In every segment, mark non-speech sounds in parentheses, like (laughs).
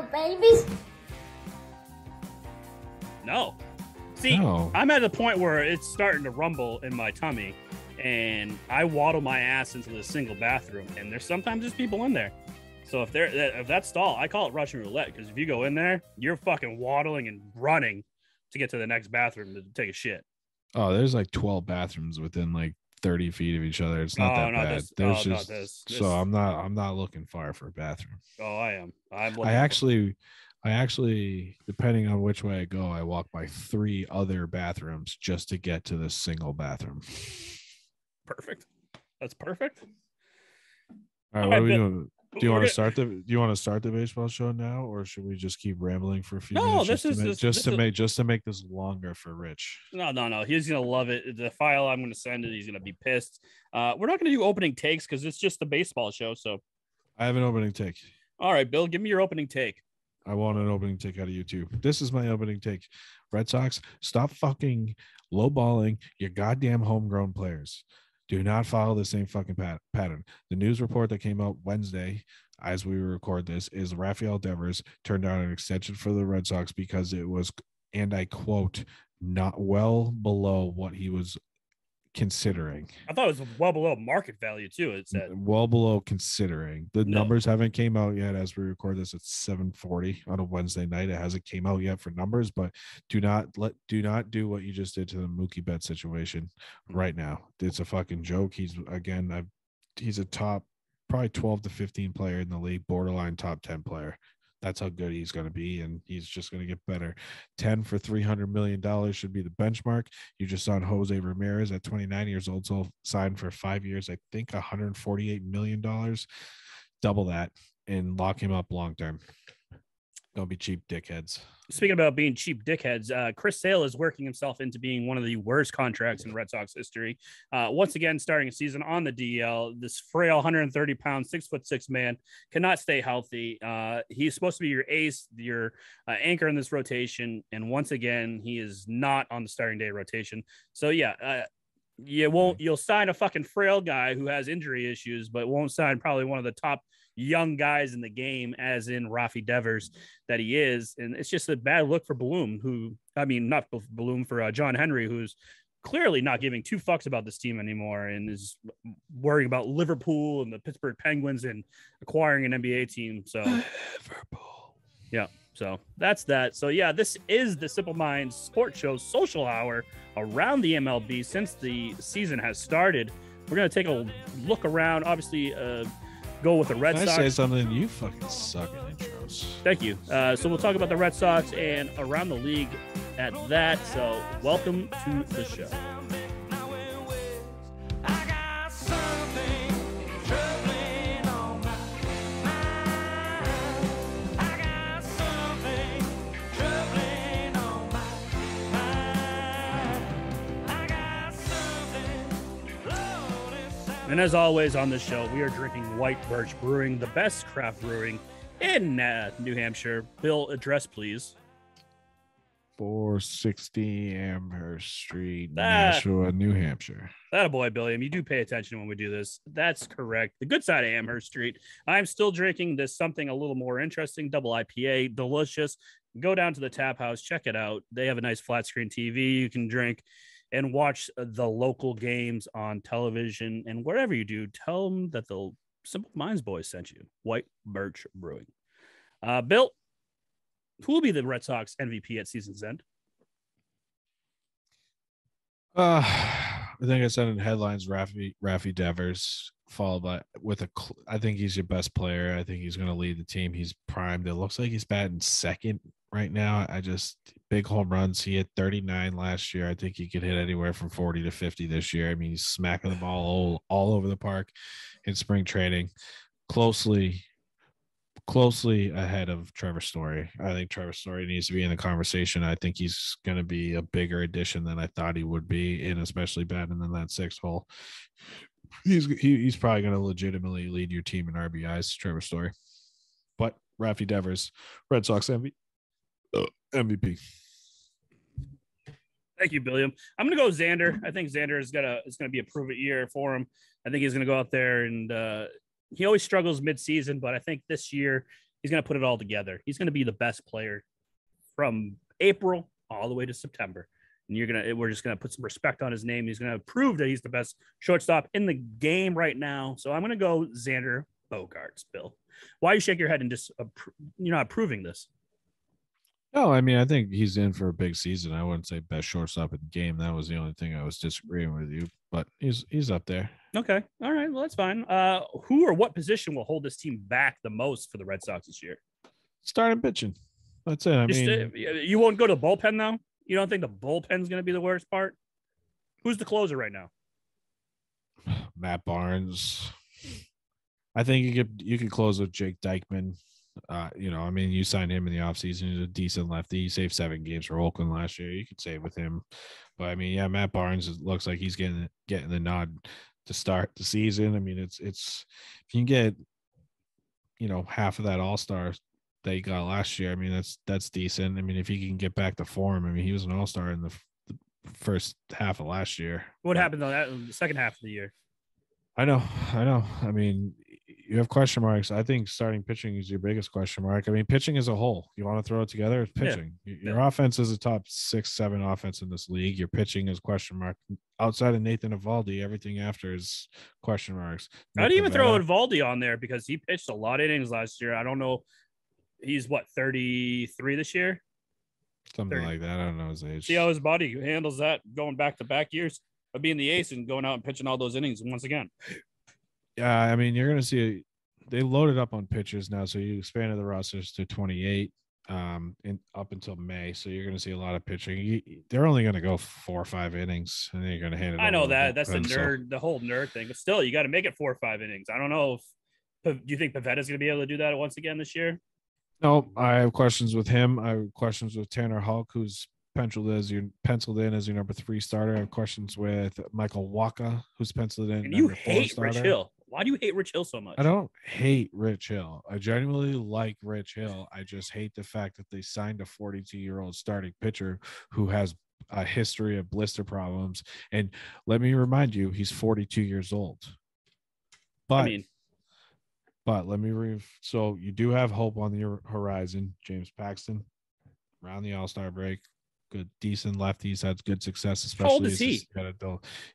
little babies? No. See, No. I'm at the point where it's starting to rumble in my tummy, and I waddle my ass into the single bathroom, and there's sometimes there's people in there. So if they're if that stall, I call it Russian roulette because if you go in there, you're fucking waddling and running to get to the next bathroom to take a shit. Oh, there's like 12 bathrooms within like 30 feet of each other. It's not Oh, that no, bad. this- there's oh, no, just this- so I'm not I'm not looking far for a bathroom. Oh, I am. I'm. I actually I actually depending on which way I go, I walk by three other bathrooms just to get to this single bathroom. perfect. That's perfect. All right, what are we doing? Do you want gonna- start the do you want to start the baseball show now or should we just keep rambling for a few No, minutes this just, is- to, make, this- just this to is- make just to make this longer for Rich? No, no, no. He's gonna love it. The file I'm gonna send it. He's gonna be pissed. Uh, we're not gonna do opening takes because it's just the baseball show. So, I have an opening take. all right, Bill, give me your opening take. I want an opening take out of you too. This is my opening take. Red Sox, stop fucking lowballing your goddamn homegrown players. Do not follow the same fucking pat- pattern. The news report that came out Wednesday, as we record this, is Rafael Devers turned down an extension for the Red Sox because it was, and I quote, not well below what he was considering. I thought it was well below market value too. It said. well below considering the No. numbers haven't came out yet as we record this It's 740 on a wednesday night it hasn't came out yet for numbers but do not let do not do what you just did to the Mookie Betts situation mm. right now it's a fucking joke he's again i he's a top probably 12 to 15 player in the league borderline top 10 player that's how good he's going to be and he's just going to get better. 10 for 300 million dollars should be the benchmark. You just saw Jose Ramirez at 29 years old, so signed for five years, I think 148 million dollars, double that, and lock him up long term. Don't be cheap dickheads. Speaking about being cheap dickheads, uh, Chris Sale is working himself into being one of the worst contracts in Red Sox history. Uh, once again, starting a season on the DL, this frail 130 pound, six foot six man cannot stay healthy. Uh, he's supposed to be your ace, your uh, anchor in this rotation, and once again, he is not on the starting day rotation. So yeah, uh, you won't. You'll sign a fucking frail guy who has injury issues, but won't sign probably one of the top young guys in the game, as in Rafi Devers that he is, and it's just a bad look for Bloom. Who I mean, not Bloom for uh, John Henry, who's clearly not giving two fucks about this team anymore, and is worrying about Liverpool and the Pittsburgh Penguins and acquiring an NBA team. So (sighs) Liverpool. yeah. So that's that. So yeah, this is the Simple Minds Sports Show social hour around the MLB since the season has started. We're gonna take a look around. Obviously, uh, go with the Red Can I say something? You fucking suck at intros. Thank you. Uh, so we'll talk about the Red Sox and around the league at that. So welcome to the show. And as always on this show, we are drinking White Birch Brewing, the best craft brewing in uh, New Hampshire. Bill, address please. 460 Amherst Street, Ah. Nashua, New Hampshire. That a boy, Billiam. You do pay attention when we do this. That's correct. The good side of Amherst Street. I'm still drinking this something a little more interesting, double IPA, delicious. Go down to the tap house, check it out. They have a nice flat screen TV you can drink and watch the local games on television. And wherever you do, tell them that the Simple Minds Boys sent you. White Birch Brewing. Uh, Bill, who will be the Red Sox MVP at season's end? Uh, I think I said in headlines, Rafi Rafi Devers, followed by with a. I think he's your best player. I think he's going to lead the team. He's primed. It looks like he's batting second right now. I just big home runs. He hit 39 last year. I think he could hit anywhere from 40 to 50 this year. I mean, he's smacking the ball all, all over the park in spring training. Closely, closely ahead of Trevor Story. I think Trevor Story needs to be in the conversation. I think he's going to be a bigger addition than I thought he would be, and especially batting in that sixth hole. He's he, he's probably going to legitimately lead your team in RBIs, Trevor Story. But Rafi Devers, Red Sox MV, uh, MVP. Thank you, Billiam. I'm gonna go Xander. I think Xander is gonna is gonna be a prove it year for him. I think he's gonna go out there and uh, he always struggles mid-season, but I think this year He's going to put it all together. He's going to be the best player from April all the way to September. And you're gonna, we're just gonna put some respect on his name. He's gonna prove that he's the best shortstop in the game right now. So I'm gonna go Xander Bogaerts, Bill, why you shake your head and just you're not approving this? No, I mean I think he's in for a big season. I wouldn't say best shortstop in the game. That was the only thing I was disagreeing with you, but he's he's up there. Okay, all right, well that's fine. Uh, who or what position will hold this team back the most for the Red Sox this year? Starting pitching. That's it. I Just, mean, uh, you won't go to the bullpen though. You don't think the bullpen's going to be the worst part? Who's the closer right now? (sighs) Matt Barnes. I think you could you could close with Jake Diekman. Uh, you know, I mean, you signed him in the offseason. He's a decent lefty. He saved seven games for Oakland last year. You could save with him. But I mean, yeah, Matt Barnes looks like he's getting getting the nod to start the season. I mean, it's it's if you can get you know half of that all star that he got last year. I mean, that's that's decent. I mean, if he can get back to form, I mean, he was an all star in the, the, first half of last year. What happened on that the second half of the year? I know, I know. I mean, you have question marks. I think starting pitching is your biggest question mark. I mean, pitching as a whole, you want to throw it together, it's pitching. Yeah. Your yeah. offense is a top six, seven offense in this league. Your pitching is question mark. Outside of Nathan Eovaldi, everything after is question marks. I'd even throw Eovaldi on there because he pitched a lot of innings last year. I don't know he's what 33 this year something 30. like that i don't know his age see how his body handles that going back to back years of being the ace and going out and pitching all those innings once again yeah i mean you're gonna see they loaded up on pitchers now so you expanded the rosters to 28 um in up until may so you're gonna see a lot of pitching you, they're only gonna go four or five innings and then you're gonna hand it i know that that's the nerd so. the whole nerd thing but still you got to make it four or five innings i don't know if do you think Pivetta's going to be able to do that once again this year? No, I have questions with him. I have questions with Tanner Houck, who's penciled as your penciled in as your number three starter. I have questions with Michael Wacha, who's penciled in. And you hate Rich Hill. Why do you hate Rich Hill so much? I don't hate Rich Hill. I genuinely like Rich Hill. I just hate the fact that they signed a 42 year old starting pitcher who has a history of blister problems. And let me remind you, he's 42 years old. But I mean, but let me read. So you do have hope on the horizon. James Paxton around the All Star break, good, decent lefties had good success. Especially How old is he?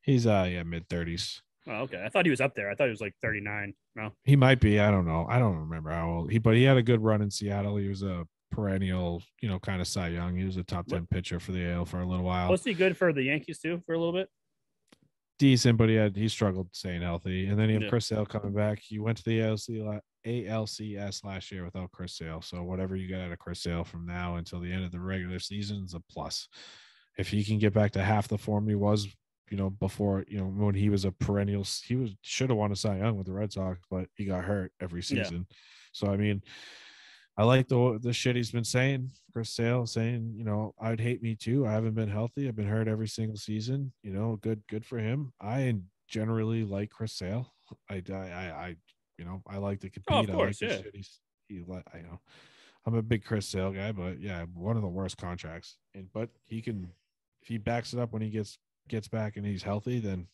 He's uh yeah mid thirties. Oh, okay. I thought he was up there. I thought he was like 39. No, he might be. I don't know. I don't remember how old he, but he had a good run in Seattle. He was a perennial, you know, kind of Cy Young. He was a top 10 pitcher for the AL for a little while. Was he good for the Yankees too for a little bit? decent, but he had he struggled staying healthy. And then you have yeah. Chris Sale coming back. He went to the ALC, ALCS last year without Chris Sale. So whatever you get out of Chris Sale from now until the end of the regular season is a plus. If he can get back to half the form he was, you know, before you know when he was a perennial, he was should have won a Cy Young with the Red Sox, but he got hurt every season. Yeah. So I mean, I like the the shit he's been saying. Chris Sale saying, you know, I'd hate me too. I haven't been healthy. I've been hurt every single season. You know, good good for him. I generally like Chris Sale. I I I, you know I like to compete. Oh, of course, I like yeah. He's, he I know I'm a big Chris Sale guy, but yeah, one of the worst contracts. And but he can if he backs it up when he gets gets back and he's healthy, then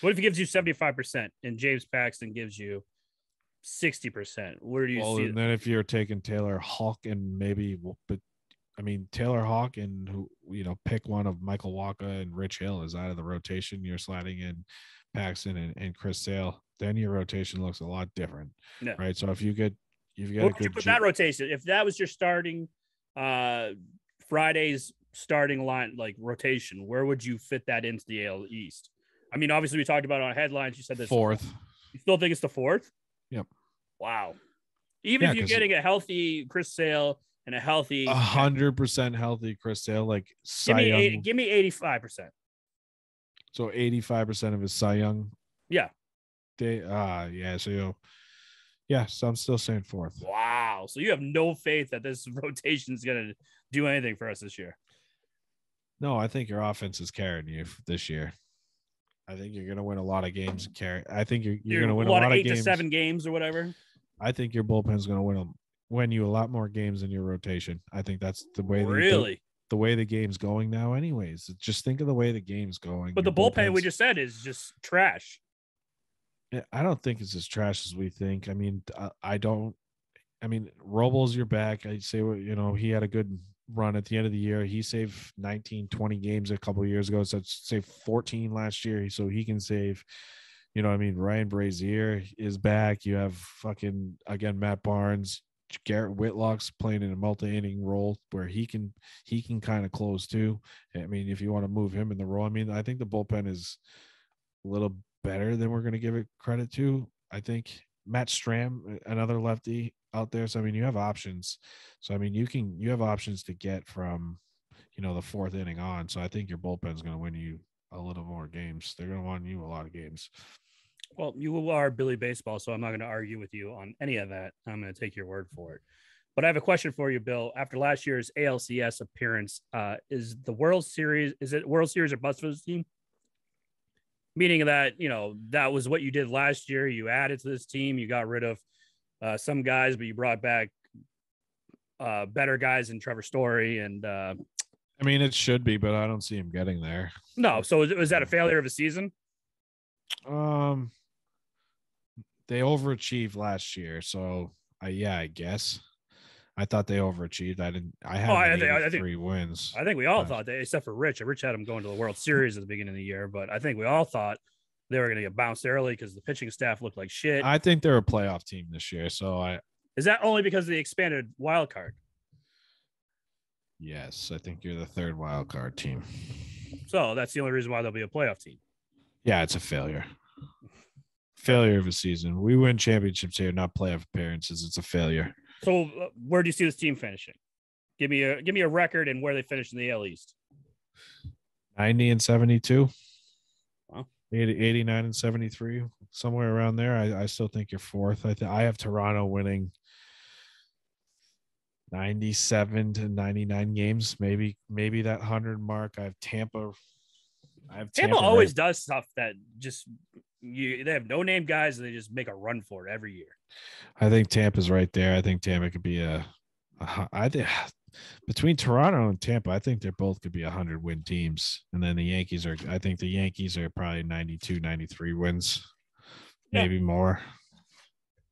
what if he gives you 75% and James Paxton gives you sixty percent. Where do you well, see? And then if you're taking Taylor Houck and maybe, but I mean Taylor Houck and who you know pick one of Michael Wacha and Rich Hill is out of the rotation. You're sliding in Paxton and, and Chris Sale. Then your rotation looks a lot different, yeah. right? So if you get you've got Where would you put G- that rotation if that was your starting uh Friday's starting line like rotation, where would you fit that into the AL East? I mean, obviously we talked about on headlines. You said this fourth. You still think it's the fourth? Yep. Wow. Even yeah, if you're getting a healthy Chris Sale and a healthy a hundred percent healthy Chris Sale, like give me give me 85 percent. So 85 percent of his Cy Young. Yeah. They ah uh, yeah. So you yeah, so I'm still saying fourth. Wow. So you have no faith that this (laughs) rotation is gonna do anything for us this year. No, I think your offense is carrying you this year. I think you're going to win a lot of games. Carry. I think you're, you're, you're going to win a lot, of eight of games. to seven games or whatever. I think your bullpen's going to win them, win you a lot more games in your rotation. I think that's the way. Really. The, the way the game's going now, anyways. Just think of the way the game's going. But the bullpen we just said is just trash. I don't think it's as trash as we think. I mean, I don't. I mean, Robles, you're back. I'd say, you know, he had a good run at the end of the year. He saved 19, 20 games a couple years ago. So save 14 last year. So he can save, you know, I mean, Ryan Brasier is back. You have fucking, again, Matt Barnes, Garrett Whitlock's playing in a multi-inning role where he can he can kind of close too. I mean, if you want to move him in the role, I mean, I think the bullpen is a little better than we're going to give it credit to. I think Matt Strahm, another lefty out there. So I mean, you have options. So I mean, you can you have options to get from you know the fourth inning on. So I think your bullpen is going to win you a little more games. They're going to win you a lot of games. Well, you are Billy Baseball, so I'm not going to argue with you on any of that. I'm going to take your word for it. But I have a question for you, Bill. After last year's ALCS appearance, uh, is the World Series is it World Series or bust for this team? Meaning that you know that was what you did last year. You added to this team. You got rid of uh, some guys, but you brought back uh, better guys in Trevor Story and. Uh, I mean, it should be, but I don't see him getting there. No, so was that a failure of a season? Um, they overachieved last year, so I yeah, I guess. I thought they overachieved. I didn't. I had oh, I, think, I think, three wins. I think we all thought that, except for Rich. Rich had them going to the World Series at the beginning of the year, but I think we all thought they were going to get bounced early because the pitching staff looked like shit. I think they're a playoff team this year. So I is that only because of the expanded wild card? Yes, I think you're the third wild card team. So that's the only reason why they'll be a playoff team. Yeah, it's a failure. failure of a season. We win championships here, not playoff appearances. It's a failure. So uh, where do you see this team finishing? Give me a give me a record and where they finish in the AL East. 90 and 72. 80, 89 and 73, somewhere around there. I, I still think you're fourth. I think I have Toronto winning 97 to 99 games, maybe maybe that 100 mark. I have Tampa. I have Tampa, Tampa always right. does stuff that just you they have no name guys and they just make a run for it every year. I think Tampa's right there. I think Tampa could be a, a I think (sighs) between Toronto and Tampa, I think they're both could be 100 win teams. And then the Yankees are, I think the Yankees are probably 92, 93 wins, yeah. maybe more.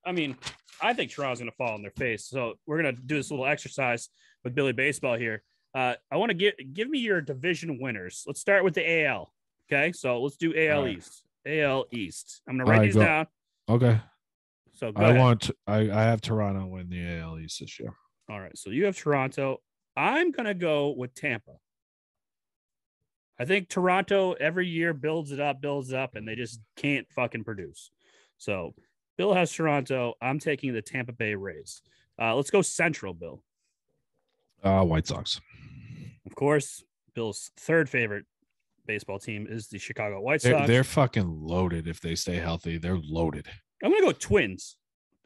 I mean, I think Toronto's going to fall on their face. So we're going to do this little exercise with Billy Baseball here. Uh, I want to give give me your division winners. Let's start with the AL. Okay, so let's do AL right. East. AL East. I'm gonna write right, these go. down. Okay. So I ahead. want I I have Toronto win the AL East this year. All right. So you have Toronto. I'm going to go with Tampa. I think Toronto every year builds it up, builds it up, and they just can't fucking produce. So Bill has Toronto. I'm taking the Tampa Bay Rays. Uh, let's go Central, Bill. Uh, White Sox. Of course, Bill's third favorite baseball team is the Chicago White Sox. They're, they're fucking loaded if they stay healthy. They're loaded. I'm gonna go Twins.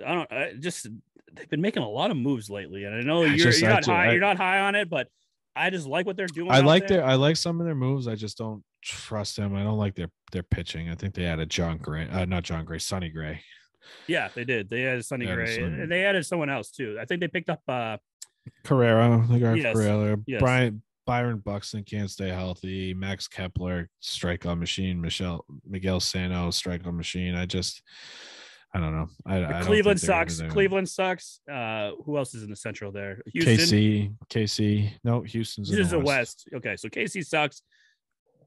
I don't I just they've been making a lot of moves lately, and I know you're, just, you're not high. I, you're not high on it, but I just like what they're doing. I like there. their I like some of their moves. I just don't trust them. I don't like their their pitching. I think they added Jon Gray, uh, not Jon Gray, Sonny Gray. Yeah, they did. They added Sonny they Gray, added and they added someone else too. I think they picked up uh Correa. They got yes, Correa. Yes. Brian Byron Buxton can't stay healthy. Max Kepler, strikeout machine. Michelle Miguel Sano, strikeout machine. I just I don't know. I, I Cleveland sucks. Cleveland sucks. Uh, who else is in the Central there? Houston? KC. KC. No, Houston's. This is the West. Okay, so KC sucks.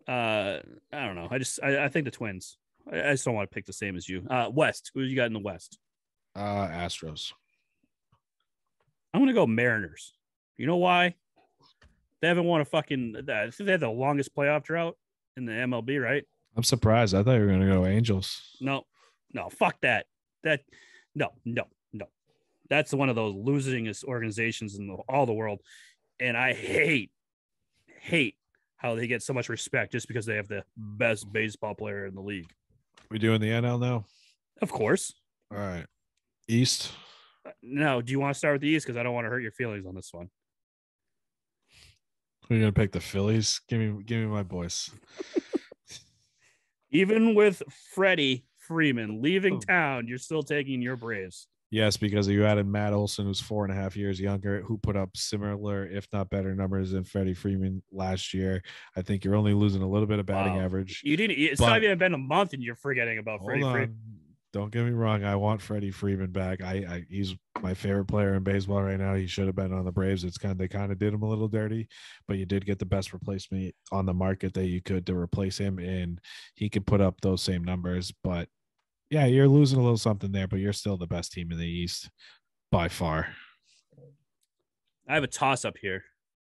Uh, I don't know. I just I, I think the Twins. I, I, just don't want to pick the same as you. Uh, West. Who you got in the West? Uh, Astros. I'm gonna go Mariners. You know why? They haven't won a fucking. I think they had the longest playoff drought in the MLB, right? I'm surprised. I thought you were gonna go Angels. No, no, fuck that that no, no, no. That's one of those losingest organizations in the, all the world. And I hate, hate how they get so much respect just because they have the best baseball player in the league. We doing the NL now? Of course. All right. East. No, do you want to start with the East? Because I don't want to hurt your feelings on this one. We're gonna pick the Phillies. Give me, give me my boys. (laughs) Even with Freddie Freeman leaving oh. town, you're still taking your Braves. Yes, because you added Matt Olson, who's four and a half years younger, who put up similar, if not better, numbers than Freddie Freeman last year. I think you're only losing a little bit of batting wow. average. You didn't. It's but, not even been a month, and you're forgetting about Freddie Freeman. don't get me wrong. I want Freddie Freeman back. I, I he's my favorite player in baseball right now. He should have been on the Braves. It's kind of they kind of did him a little dirty, but you did get the best replacement on the market that you could to replace him, and he could put up those same numbers. But yeah, you're losing a little something there, but you're still the best team in the East by far. I have a toss up here.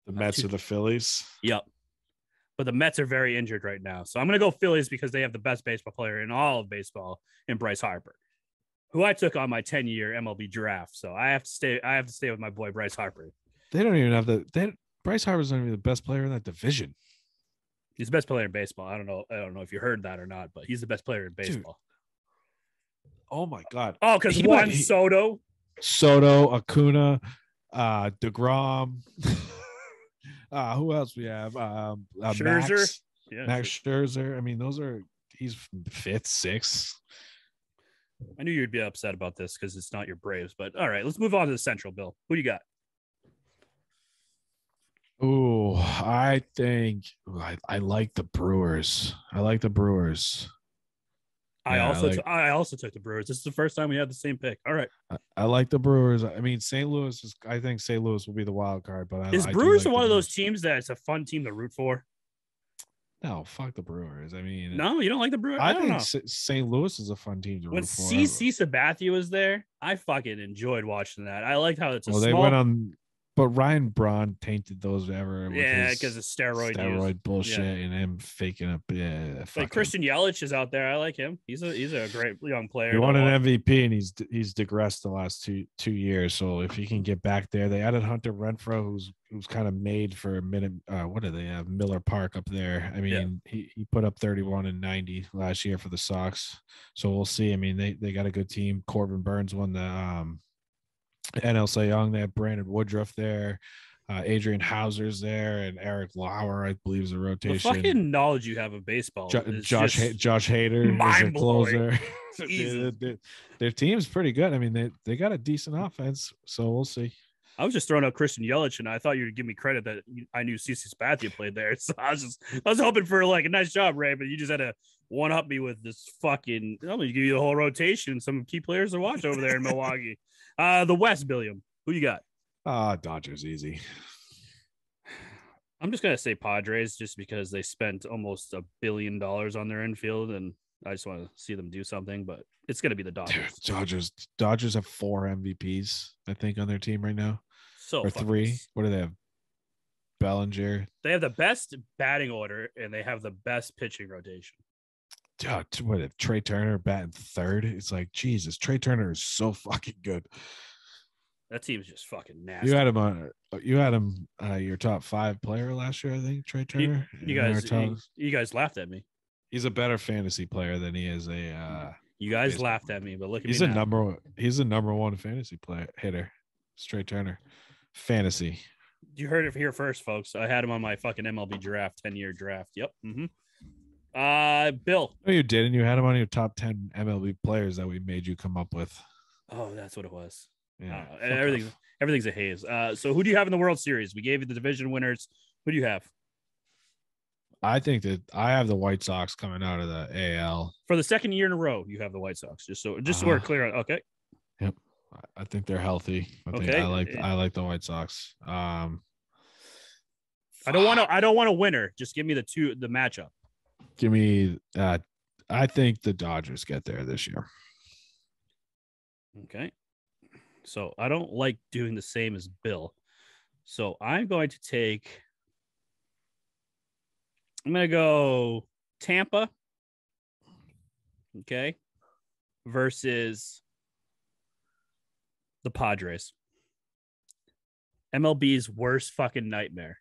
The uh, Mets or the Phillies? Yep. But the Mets are very injured right now. So I'm going to go Phillies because they have the best baseball player in all of baseball in Bryce Harper, who I took on my 10 year MLB draft. So I have to stay I have to stay with my boy Bryce Harper. They don't even have the they Bryce Harper's not even the best player in that division. He's the best player in baseball. I don't know I don't know if you heard that or not, but he's the best player in baseball. Dude. Oh my god. Oh, because Juan Soto. Soto, Acuna, uh DeGrom. (laughs) uh who else we have? Um uh, Scherzer. Max, Yeah. Max Scherzer. I mean, those are he's fifth, sixth. I knew you'd be upset about this because it's not your Braves, but all right, let's move on to the Central Bill. Who do you got? Oh, I think I, I like the Brewers. I like the Brewers. I Yeah, I also like- t- I also took the Brewers. This is the first time we had the same pick. All right. I, I like the Brewers. I mean, St. Louis is. I think St. Louis will be the wild card, but I, Is Brewers like one of those teams that's a fun team to root for? No, fuck the Brewers. I mean, No, you don't like the Brewers. I, I, don't think. S- St. Louis is a fun team to When root for. When CC Sabathia was there, I fucking enjoyed watching that. I liked how it's a Well, they small. went on, but Ryan Braun tainted those ever. yeah, because of steroid, steroid use. bullshit and him faking up. Yeah, Like Christian Yelich is out there. I like him. He's a he's a great young player. He won an MVP and he's he's digressed the last two two years. So if he can get back there, they added Hunter Renfroe, who's who's kind of made for a minute. Uh, what do they have? Miller Park up there. I mean, he, he put up 31 and 90 last year for the Sox. So we'll see. I mean, they they got a good team. Corbin Burnes won the um NL Cy Young. They have Brandon Woodruff there. Uh, Adrian Houser's there, and Eric Lauer, I believe, is a rotation. The fucking knowledge you have of baseball. Jo- Josh Ha- Josh Hader is their closer. (laughs) (laughs) Their- their- their team's pretty good. I mean, they they got a decent offense, so we'll see. I was just throwing out Christian Yelich, and I thought you'd give me credit that I knew CC Sabathia played there. (laughs) So I was just, I was hoping for like a nice job, Ray, but you just had to one up me with this fucking. I'm gonna give you the whole rotation, some key players to watch over there in Milwaukee. Uh, the West, Billiam, who you got? Ah, Dodgers easy. I'm just gonna say Padres, just because they spent almost a billion dollars on their infield, and I just want to see them do something. But it's gonna be the Dude, Dodgers. Dodgers Dodgers have four MVPs, I think, on their team right now, So or three. s- What do they have? Bellinger. They have the best batting order, and they have the best pitching rotation. God, what if Trea Turner batting third? It's like Jesus. Trea Turner is so (laughs) fucking good. That team's just fucking nasty. You had him on. You had him uh, your top five player last year, I think. Trea Turner. you our guys, you, you guys laughed at me. he's a better fantasy player than he is a. Uh, You guys Baseball. laughed at me, but look at he's me He's a now. number. one- He's a number one fantasy player hitter. Straight Turner, fantasy. You heard it here first, folks. I had him on my fucking MLB draft, 10 year draft. Yep. hmm Uh, Bill. No, you didn't. You had him on your top ten MLB players that we made you come up with. Oh, that's what it was. Yeah, Uh, everything's off. everything's a haze. Uh, so who do you have in the World Series? We gave you the division winners. Who do you have I think that I have the White Sox coming out of the AL. for the second year in a row? You have the White Sox. Just so just so we're Uh-huh. clear. on Okay. Yep, I think they're healthy. I think Okay. I like I like the White Sox. Um, I don't want to. I don't want a winner. Just give me the two the matchup. Give me. Uh, I think the Dodgers get there this year. Okay. So I don't like doing the same as Bill. So I'm going to take. I'm going to go Tampa. Okay. Versus the Padres. MLB's worst fucking nightmare.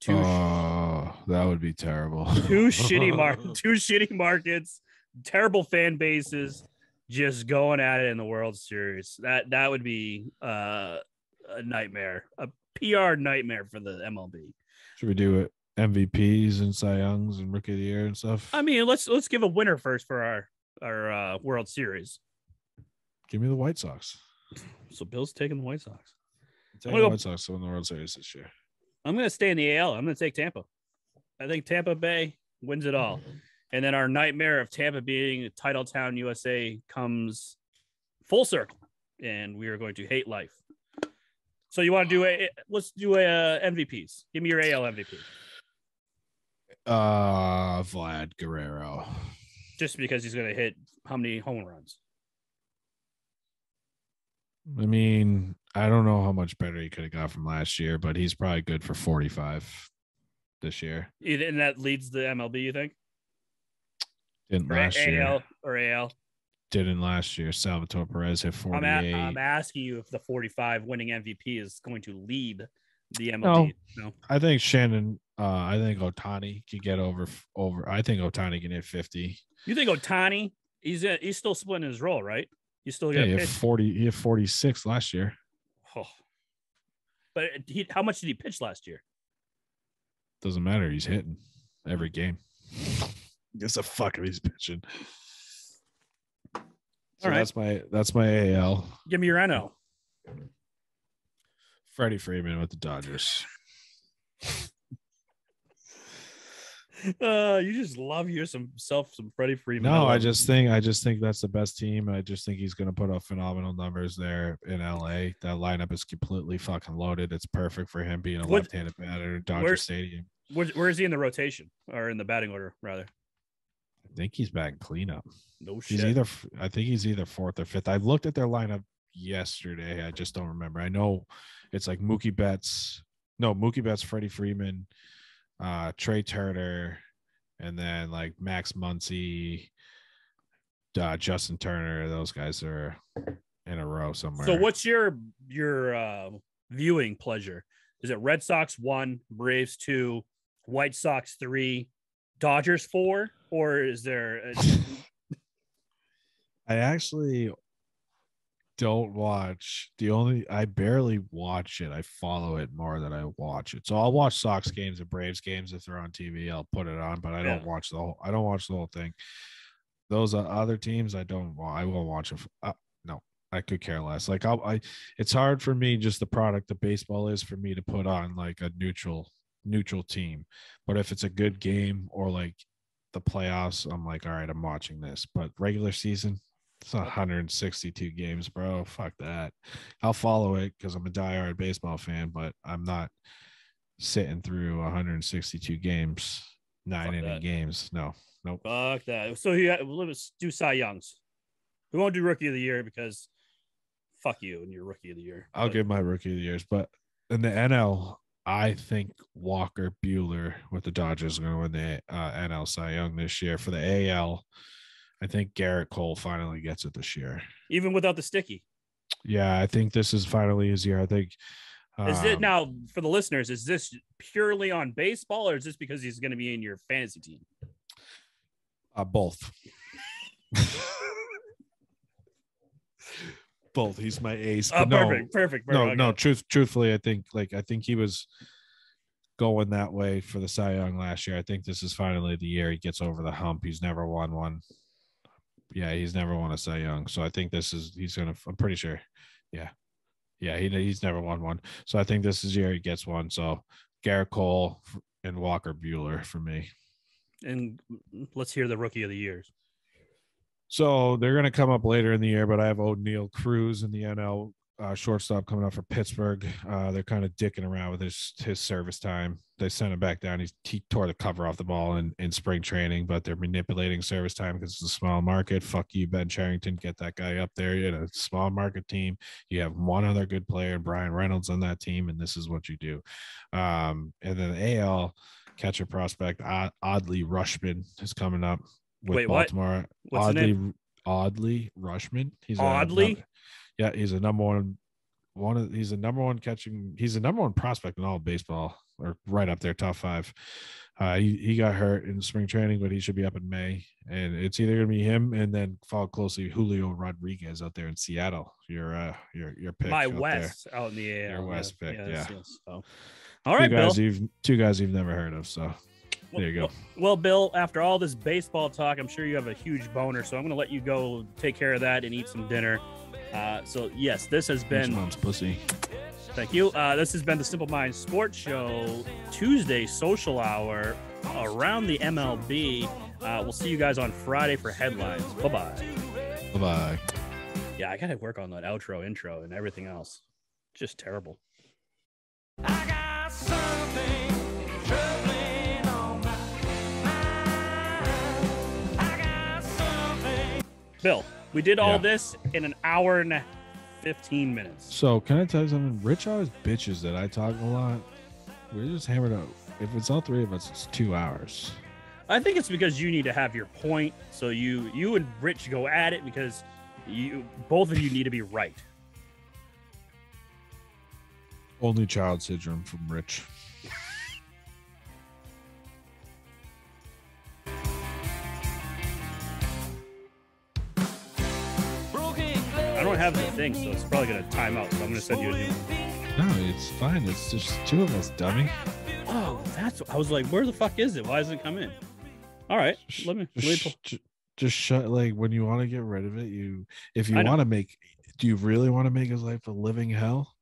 Two, Oh, that would be terrible. two (laughs) shitty mar- (laughs) two shitty markets, terrible fan bases, just going at it in the World Series. That that would be uh, a nightmare, a PR nightmare for the MLB. Should we do it? MVPs and Cy Youngs and Rookie of the Year and stuff. I mean, let's let's give a winner first for our our uh, World Series. Give me the White Sox. So Bill's taking the White Sox. Take gonna the go- White Sox to win the World Series this year. I'm going to stay in the AL. I'm going to take Tampa. I think Tampa Bay wins it all. And then our nightmare of Tampa being Titletown USA comes full circle, and we are going to hate life. So you want to do a let's do a uh, MVPs. Give me your AL MVP. Uh, Vlad Guerrero. Just because he's going to hit how many home runs? I mean, I don't know how much better he could have got from last year, but he's probably good for 45 this year. And that leads the MLB, you think? Didn't Or last AL year. or AL? Didn't last year. Salvador Perez hit I'm, 48. a- I'm asking you if the 45 winning MVP is going to lead the No. MLB. No. I think Shannon. Uh, I think Ohtani can get over over. I think Ohtani can hit 50. You think Ohtani? He's uh, he's still splitting his role, right? He's still Yeah, got he to hit 40. He hit 46 last year. Oh. But he, how much did he pitch last year? Doesn't matter. He's hitting every game. (laughs) Guess a fuck if he's pitching. So All right. that's my that's my AL. Give me your NL. Freddie Freeman with the Dodgers. Uh, you just love your some self some Freddie Freeman. No, I just think I just think that's the best team. I just think he's going to put up phenomenal numbers there in LA. That lineup is completely fucking loaded. It's perfect for him being a What- left-handed batter Dodger where's- Stadium. where, where is he in the rotation or in the batting order rather? I think he's back in cleanup. No shit. He's either I think he's either fourth or fifth. I looked at their lineup yesterday. I just don't remember. I know it's like Mookie Betts. No, Mookie Betts, Freddie Freeman, uh, Trea Turner, and then like Max Muncy, uh, Justin Turner. Those guys are in a row somewhere. So what's your your uh, viewing pleasure? Is it Red Sox one, Braves two, White Sox three, Dodgers four, or is there? A, (laughs) I actually don't watch the only I barely watch it. I follow it more than I watch it. So I'll watch Sox games and Braves games if they're on TV. I'll put it on, but I don't watch the whole. I don't watch the whole thing. Those uh, other teams, I don't. I won't watch them. Uh, no, I could care less. Like I'll, I, it's hard for me just the product that baseball is for me to put on like a neutral neutral team. But if it's a good game or like the playoffs, I'm like, all right, I'm watching this. But regular season, it's 162 games, bro. Fuck that. I'll follow it because I'm a diehard baseball fan, but I'm not sitting through 162 games, nine Fuck inning that. games. No, nope. fuck that. So you let's do Cy Youngs. We won't do Rookie of the Year because fuck you and your Rookie of the Year. I'll But give my rookie of the years, but in the NL, I think Walker Buehler with the Dodgers are going to win the uh, NL Cy Young this year. For the AL, I think Gerrit Cole finally gets it this year. even without the sticky. Yeah, I think this is finally his year. I think. Is it um, now for the listeners? Is this purely on baseball, or is this because he's going to be in your fantasy team? Uh, both. (laughs) both. He's my ace. Oh, no, perfect, perfect. no, perfect. no. Okay. Truth, truthfully, I think like I think he was going that way for the Cy Young last year. I think this is finally the year he gets over the hump. He's never won one. Yeah, he's never won a Cy Young. So I think this is he's gonna. I'm pretty sure. Yeah, yeah. He he's never won one. So I think this is year he gets one. So Gerrit Cole and Walker Buehler for me. And let's hear the Rookie of the Years. So they're going to come up later in the year, but I have Oneil Cruz in the NL uh, shortstop coming up for Pittsburgh. Uh, they're kind of dicking around with his his service time. They sent him back down. He's, he tore the cover off the ball in, in spring training, but they're manipulating service time because it's a small market. Fuck you, Ben Cherington. Get that guy up there. You know, it's a small market team. You have one other good player, Bryan Reynolds, on that team, and this is what you do. Um, and then AL catcher prospect, Odd- Adley Rutschman is coming up with Wait, what? Baltimore What's the Adley, Adley Rutschman. He's Adley? Yeah, he's a number one. One of he's a number one catching. He's a number one prospect in all baseball, or right up there, top five. Uh, he he got hurt in spring training, but he should be up in May, and it's either gonna be him and then followed closely Julio Rodriguez out there in Seattle. Your uh your your pick. My out there. West out in the air. Your West pick, yeah. So. All right, two Bill. guys you've two guys you've never heard of. So there you go. Well, well, Bill, after all this baseball talk, I'm sure you have a huge boner. So I'm going to let you go take care of that and eat some dinner. Uh, so, yes, this has Which been, mom's pussy. thank you. Uh, this has been the Simple Minds Sports Show, Tuesday social hour around the MLB. Uh, we'll see you guys on Friday for headlines. Bye bye. Bye bye. Yeah, I gotta work on that outro, intro, and everything else. Just terrible. I got something troubling on my mind. I got something. Bill, we did all Yeah. this in an hour and 15 minutes. So can I tell you something? Rich always bitches that I talk a lot. We're just hammered out. If it's all three of us, it's two hours. I think it's because you need to have your point. So you you and Rich go at it because you both of you need to be right. Only child syndrome from Rich. Don't have the thing, so it's probably gonna time out. So I'm gonna send you a new one. No, it's fine. It's just two of us, dummy. Oh, that's. I was like, where the fuck is it? Why doesn't it come in? All right, let me. Let me Just, pull. just shut. Like when you want to get rid of it, you if you want to make. Do you really want to make his life a living hell?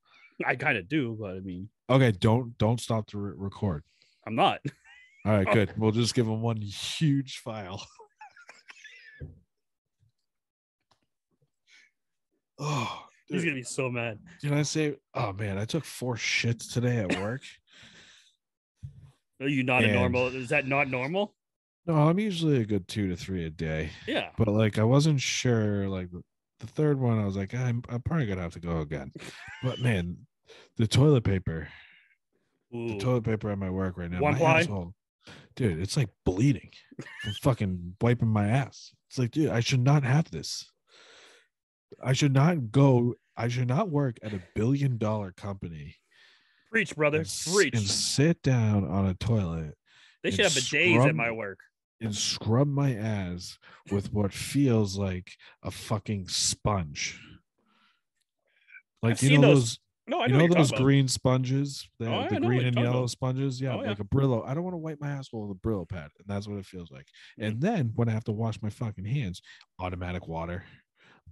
I kind of do, but I mean, Okay, don't don't stop to re- record. I'm not. All right, (laughs) Oh. good. We'll just give him one huge file. (laughs) oh, He's gonna be so mad. can I say? Oh man, I took four shits today at work. (laughs) Are you not a normal? Is that not normal? no, I'm usually a good two to three a day, Yeah. but like I wasn't sure. Like the, the third one, I was like, I'm I'm probably gonna have to go again. But man, the toilet paper, the toilet paper at my work right now, One my ply? asshole, dude, it's like bleeding from fucking wiping my ass. It's like, dude, I should not have this. I should not go. I should not work at a billion dollar company Preach, brother. and, Preach. and sit down on a toilet They should have bidets at my work. and scrub my ass with what feels like a fucking sponge. Like I've you know those- those No, I know, know you're those talking about. green sponges, the, Oh, the green and yellow about. sponges. Yeah, Oh, yeah. like a Brillo. I don't want to wipe my asshole with a Brillo pad, and that's what it feels like. Mm. And then when I have to wash my fucking hands, automatic water,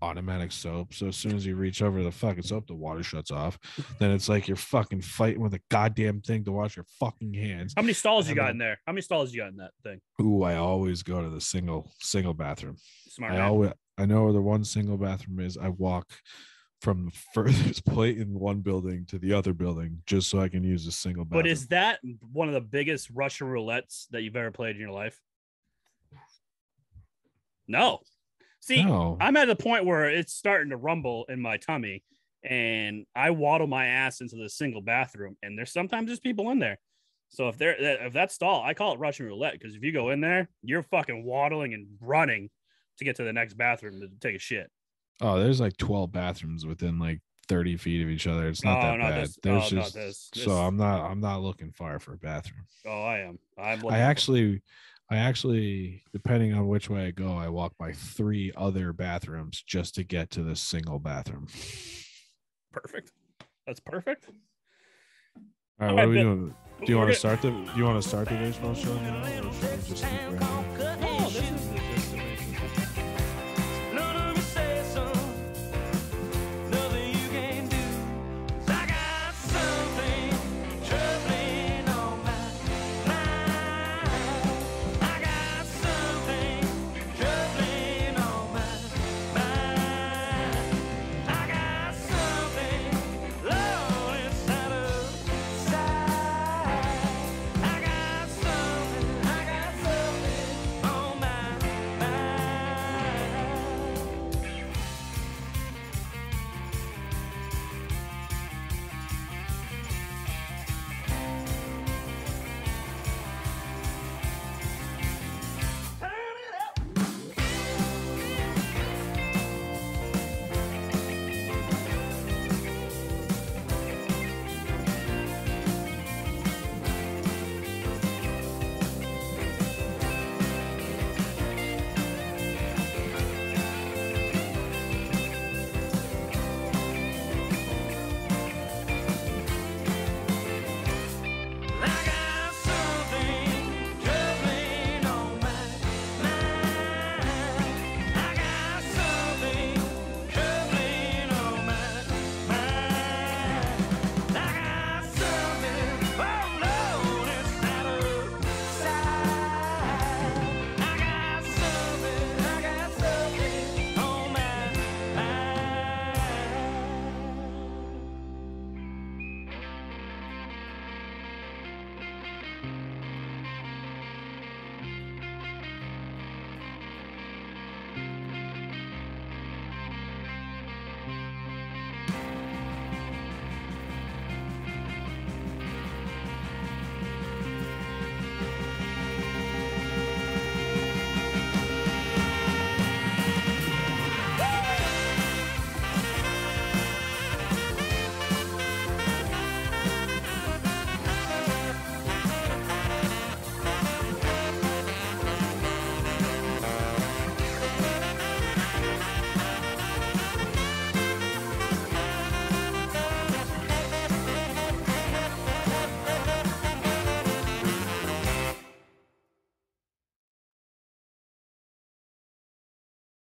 automatic soap. So as soon as you reach over the fucking soap, the water shuts off. then it's like you're fucking fighting with a goddamn thing to wash your fucking hands. How many stalls you got in there? How many stalls you got in that thing? Ooh, I always go to the single single bathroom. Smart I man. always I know where the one single bathroom is. I walk from the (laughs) furthest point in one building to the other building just so I can use a single bathroom. But is that one of the biggest Russian roulettes that you've ever played in your life? No. See, no. I'm at the point where it's starting to rumble in my tummy, and I waddle my ass into the single bathroom, and there's sometimes there's people in there. So if they're if that stall, I call it Russian roulette because if you go in there, you're fucking waddling and running to get to the next bathroom to take a shit. oh, there's like 12 bathrooms within like 30 feet of each other. It's not Oh, that not bad. this- There's oh, just this. This- so I'm not I'm not looking far for a bathroom. Oh, I am. I'm I actually I actually depending on which way I go, I walk by three other bathrooms just to get to this single bathroom. perfect. That's perfect. All right, All what right, are we Bill. doing? Do you want to gonna- start the do you want to start the baseball show now or should we just keep going?